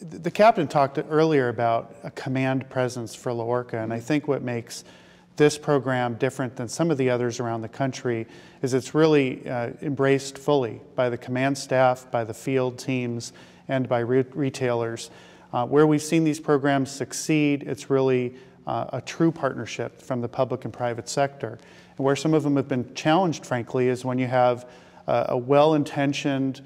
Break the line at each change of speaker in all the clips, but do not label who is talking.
the captain talked earlier about a command presence for LAORCA, and I think what makes this program different than some of the others around the country is it's really uh, embraced fully by the command staff, by the field teams, and by re retailers. Uh, where we've seen these programs succeed, it's really uh, a true partnership from the public and private sector. And where some of them have been challenged, frankly, is when you have a well-intentioned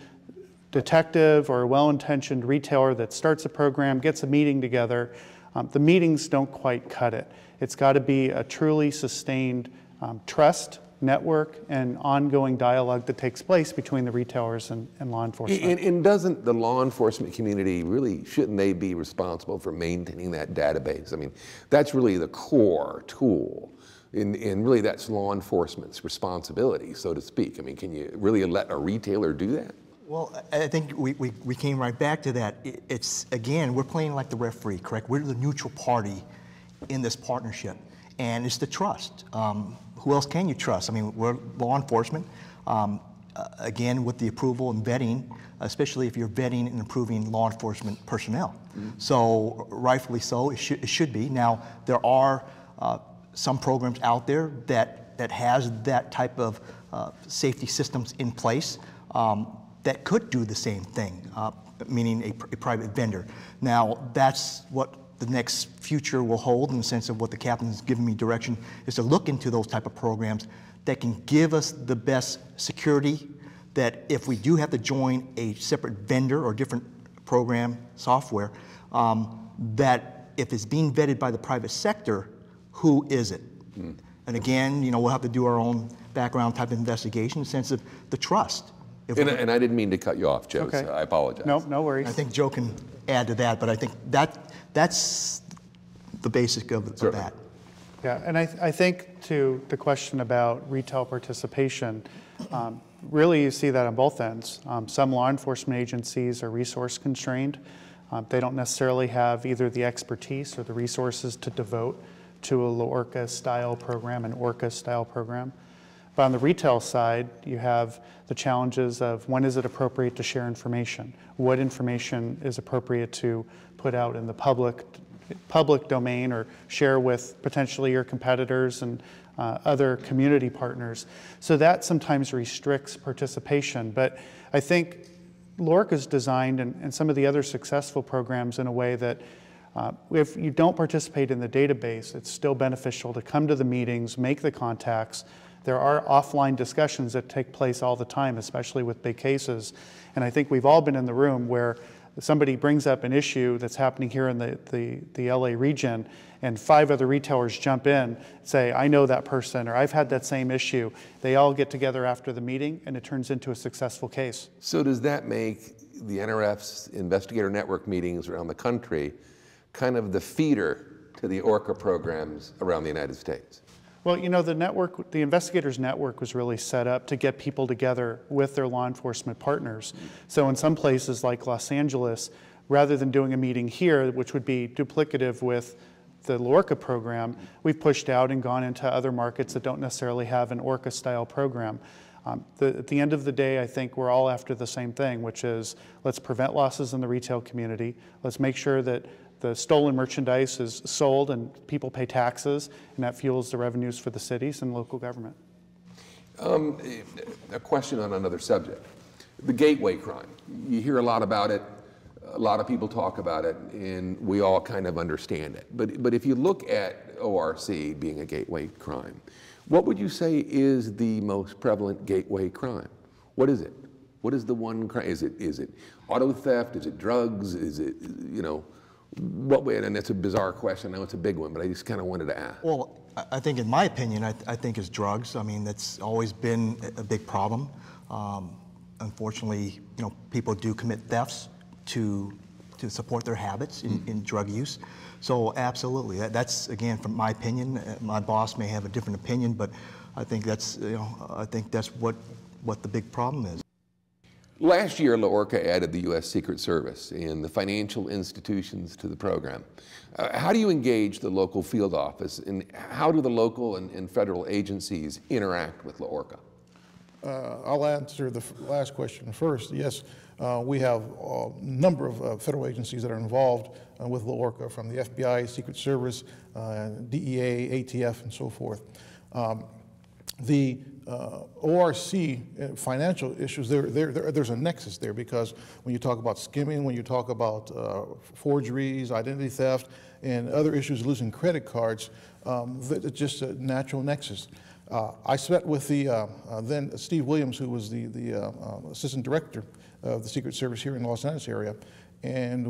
detective or a well-intentioned retailer that starts a program, gets a meeting together, um, the meetings don't quite cut it. It's got to be a truly sustained um, trust network and ongoing dialogue that takes place between the retailers and, and law enforcement.
And, and, doesn't the law enforcement community really, shouldn't they be responsible for maintaining that database? I mean, that's really the core tool. And, and really that's law enforcement's responsibility, so to speak. I mean, can you really let a retailer do that?
Well, I think we, we, we came right back to that. It's, again, we're playing like the referee, correct? We're the neutral party in this partnership, and it's the trust. Um, who else can you trust? I mean, we're law enforcement. Um, uh, again, with the approval and vetting, especially if you're vetting and approving law enforcement personnel. Mm -hmm. So, rightfully so, it should, it should be. Now, there are uh, some programs out there that, that has that type of uh, safety systems in place. Um, that could do the same thing, uh, meaning a, a, private vendor. Now, that's what the next future will hold in the sense of what the captain captain's given me direction is to look into those type of programs that can give us the best security that if we do have to join a separate vendor or different program software, um, that if it's being vetted by the private sector, who is it? Mm. And again, you know, we'll have to do our own background type of investigation in the sense of the trust.
And, and, I didn't mean to cut you off, Joe. Okay. So I apologize.
No, no worries.
I think Joe can add to that, but I think that that's the basic of, of that.
Yeah, and I, th I think to the question about retail participation, um, really you see that on both ends. Um, some law enforcement agencies are resource constrained. Um, they don't necessarily have either the expertise or the resources to devote to a LAORCA style program, an ORCA style program. But on the retail side, you have the challenges of when is it appropriate to share information? What information is appropriate to put out in the public, public domain or share with potentially your competitors and uh, other community partners. So that sometimes restricts participation. But I think LAORCA is designed and, and some of the other successful programs in a way that uh, if you don't participate in the database, it's still beneficial to come to the meetings, make the contacts, there are offline discussions that take place all the time, especially with big cases. And I think we've all been in the room where somebody brings up an issue that's happening here in the, the, the LA region, and five other retailers jump in, say, I know that person, or I've had that same issue. They all get together after the meeting, and it turns into a successful case.
So, does that make the NRF's investigator network meetings around the country kind of the feeder to the ORCA programs around the United States?
Well, you know, the network, the investigators network was really set up to get people together with their law enforcement partners. So in some places like Los Angeles, rather than doing a meeting here, which would be duplicative with the LAORCA program, we've pushed out and gone into other markets that don't necessarily have an ORCA style program. Um, the, at the end of the day, I think we're all after the same thing, which is let's prevent losses in the retail community. Let's make sure that the stolen merchandise is sold and people pay taxes, and that fuels the revenues for the cities and local government.
Um, a question on another subject. The gateway crime. You hear a lot about it, a lot of people talk about it, and we all kind of understand it. But, but if you look at ORC being a gateway crime, what would you say is the most prevalent gateway crime? What is it? What is the one crime? Is it, is it auto theft? Is it drugs? Is it, you know, what way, and it's a bizarre question, I know it's a big one, but I just kind of wanted to ask.
Well, I think in my opinion, I, I think it's drugs. I mean, that's always been a big problem. Um, unfortunately, you know, people do commit thefts to, to support their habits in, mm. in drug use. So absolutely, that, that's again, from my opinion, uh, my boss may have a different opinion, but I think that's, you know, I think that's what, what the big problem is.
Last year, LAORCA added the U.S. Secret Service and the financial institutions to the program. Uh, how do you engage the local field office, and how do the local and, and federal agencies interact with LAORCA?
Uh, I'll answer the last question first. Yes, Uh, We have a number of uh, federal agencies that are involved uh, with LAORCA, from the FBI, Secret Service, uh, DEA, ATF, and so forth. Um, the uh, ORC uh, financial issues, there, there, there- there's a nexus there because when you talk about skimming, when you talk about uh, forgeries, identity theft, and other issues, losing credit cards, um, it's just a natural nexus. Uh, I met with the uh, uh, then Steve Williams, who was the, the uh, assistant director of the Secret Service here in the Los Angeles area, and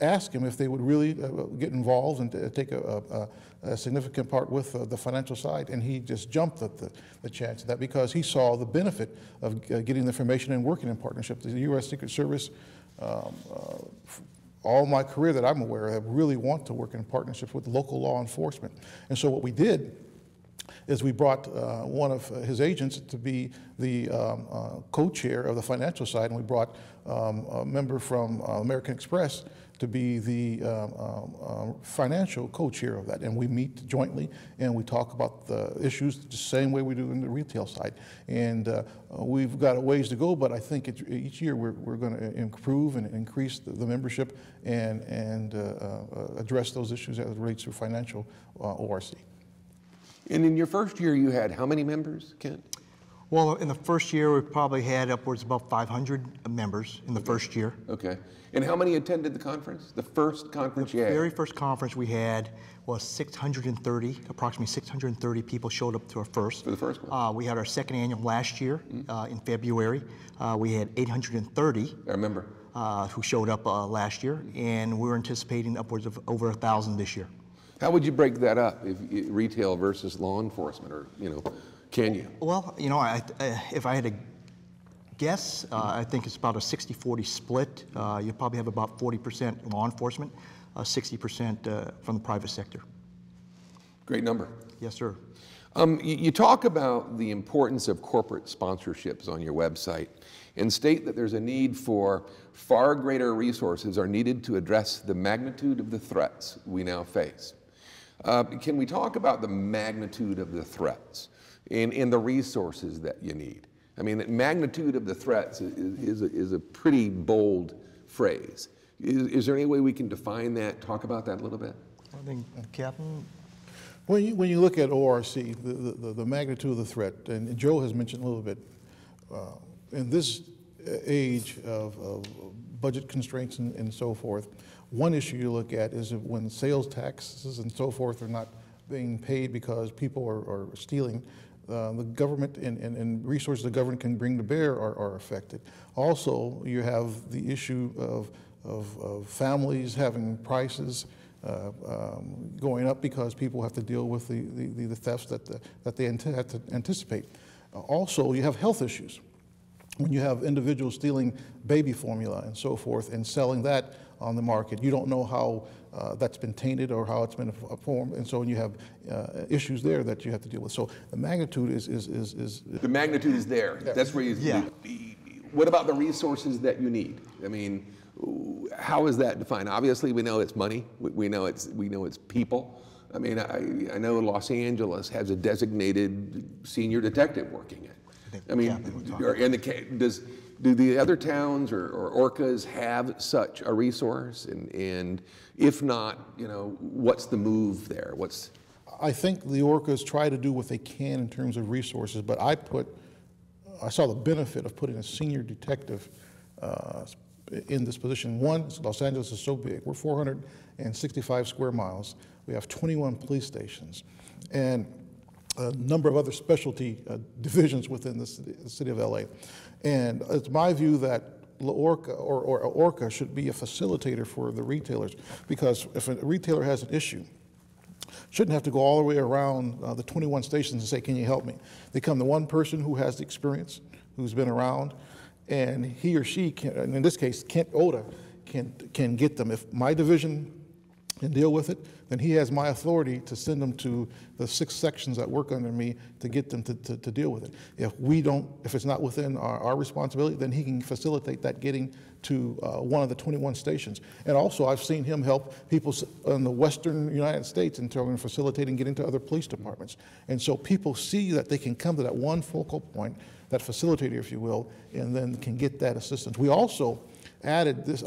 ask him if they would really uh, get involved and uh, take a, a, a significant part with uh, the financial side. And he just jumped at the, the chance of that because he saw the benefit of getting the information and working in partnership. The U.S. Secret Service, um, uh, all my career that I'm aware of, really want to work in partnership with local law enforcement. And so what we did is we brought uh, one of his agents to be the um, uh, co-chair of the financial side, and we brought um, a member from American Express to be the um, um, um, financial co-chair of that. And we meet jointly and we talk about the issues the same way we do in the retail side. And uh, we've got a ways to go, but I think it, each year we're, we're going to improve and increase the, the membership and, and uh, uh, address those issues as it relates to financial uh, ORC.
And in your first year, you had how many members, Kent?
Well, in the first year, we probably had upwards of about 500 members in the first year.
Okay. And how many attended the conference? The first conference you had?
Very first conference we had was 630, approximately 630 people showed up to our first.
For the first one?
Uh, we had our second annual last year uh, in February. Uh, we had 830
I remember.
uh, who showed up uh, last year, and we're anticipating upwards of over a thousand this year.
How would you break that up, if, retail versus law enforcement, or, you know, can you?
Well, you know, I, uh, if I had to guess, uh, I think it's about a 60-40 split. Uh, you probably have about 40% law enforcement, uh, 60% uh, from the private sector.
Great number.
Yes, sir.
Um, you, you talk about the importance of corporate sponsorships on your website and state that there's a need for far greater resources are needed to address the magnitude of the threats we now face. Uh, can we talk about the magnitude of the threats and, and the resources that you need? I mean, the magnitude of the threats is, is, a, is a pretty bold phrase. Is, is there any way we can define that, talk about that a little bit?
I think, Captain,
When you, when you look at ORC, the, the, the magnitude of the threat, and Joe has mentioned a little bit, uh, in this age of, of budget constraints and, and so forth, one issue you look at is when sales taxes and so forth are not being paid because people are, are stealing, uh, the government and, and, and resources the government can bring to bear are, are affected. Also, you have the issue of, of, of families having prices uh, um, going up because people have to deal with the, the, the thefts that, the, that they have to anticipate. Uh, also, you have health issues. When you have individuals stealing baby formula and so forth and selling that on the market, you don't know how uh, that's been tainted or how it's been formed, and so you have uh, issues there that you have to deal with. So the magnitude is, is, is, is
The magnitude is there. That's where you.
Yeah.
What about the resources that you need? I mean, how is that defined? Obviously, we know it's money. We, we know it's we know it's people. I mean, I, I know Los Angeles has a designated senior detective working it.
Think
I mean,
Captain would talk
are in the ca- does do the other towns or, or orcas have such a resource? And and if not, you know, what's the move there? What's
I think the orcas try to do what they can in terms of resources, but I put, I saw the benefit of putting a senior detective uh, in this position. One, Los Angeles is so big. We're 465 square miles. We have 21 police stations, and a number of other specialty uh, divisions within the city, the city of LA. And it's my view that LAORCA or, or Orca should be a facilitator for the retailers because if a retailer has an issue, shouldn't have to go all the way around uh, the 21 stations and say, Can you help me? They come to one person who has the experience, who's been around, and he or she, can, in this case, Kent Oda, can, can get them. If my division and deal with it, then he has my authority to send them to the six sections that work under me to get them to, to, to deal with it. If we don't, if it's not within our, our responsibility, then he can facilitate that getting to uh, one of the 21 stations. And also, I've seen him help people in the western United States in terms of facilitating getting to other police departments. And so people see that they can come to that one focal point, that facilitator, if you will, and then can get that assistance. We also added this uh,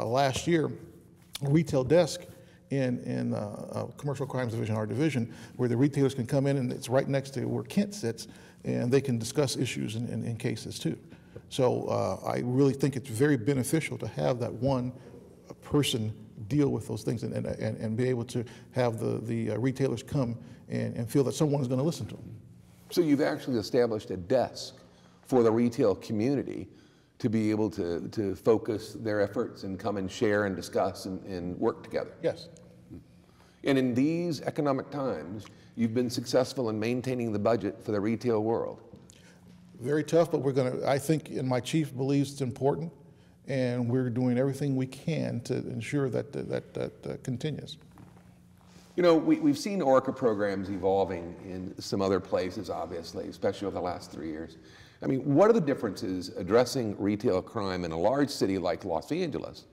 uh, last year retail desk in, in uh, uh, Commercial Crimes Division, our division, where the retailers can come in and it's right next to where Kent sits, and they can discuss issues in cases too. So uh, I really think it's very beneficial to have that one person deal with those things and, and, and, and be able to have the, the uh, retailers come and, and feel that someone is going to listen to them.
So you've actually established a desk for the retail community to be able to, to focus their efforts and come and share and discuss and, and work together.
Yes.
And in these economic times, you've been successful in maintaining the budget for the retail world.
Very tough, but we're going to, I think, and my chief believes it's important, and we're doing everything we can to ensure that that, that uh, continues.
You know, we, we've seen ORCA programs evolving in some other places, obviously, especially over the last three years. I mean, what are the differences addressing retail crime in a large city like Los Angeles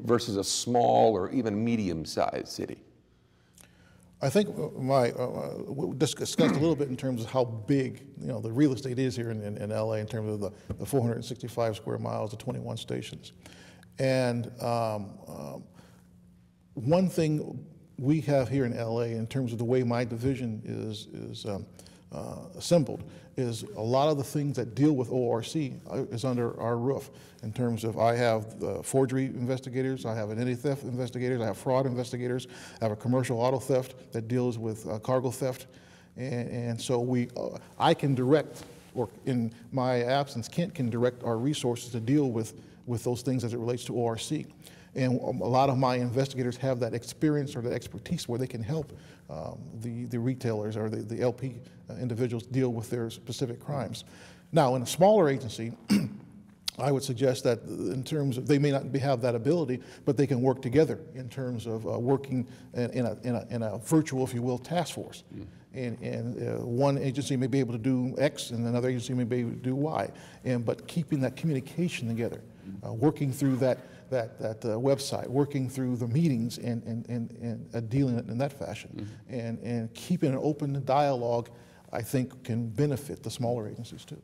versus a small or even medium sized city?
I think uh, my, uh, uh, we discussed a little bit in terms of how big, you know, the real estate is here in, in, in LA in terms of the, the 465 square miles, the 21 stations. And um, um, one thing we have here in LA in terms of the way my division is, is um, uh, assembled is a lot of the things that deal with ORC uh, is under our roof in terms of I have forgery investigators, I have an identity theft investigators, I have fraud investigators, I have a commercial auto theft that deals with uh, cargo theft. And, and so we, uh, I can direct, or in my absence, Kent can direct our resources to deal with, with those things as it relates to ORC. And a lot of my investigators have that experience or that expertise where they can help um, the, the retailers or the, the LP uh, individuals deal with their specific crimes. Now, in a smaller agency, I would suggest that in terms of, they may not be, have that ability, but they can work together in terms of uh, working in, in, a, in, a, in a virtual, if you will, task force. And, and uh, one agency may be able to do X and another agency may be able to do Y. And, but keeping that communication together, uh, working through that, that, that uh, website, working through the meetings and, and, and, and uh, dealing it in that fashion. And, and keeping an open dialogue, I think, can benefit the smaller agencies too.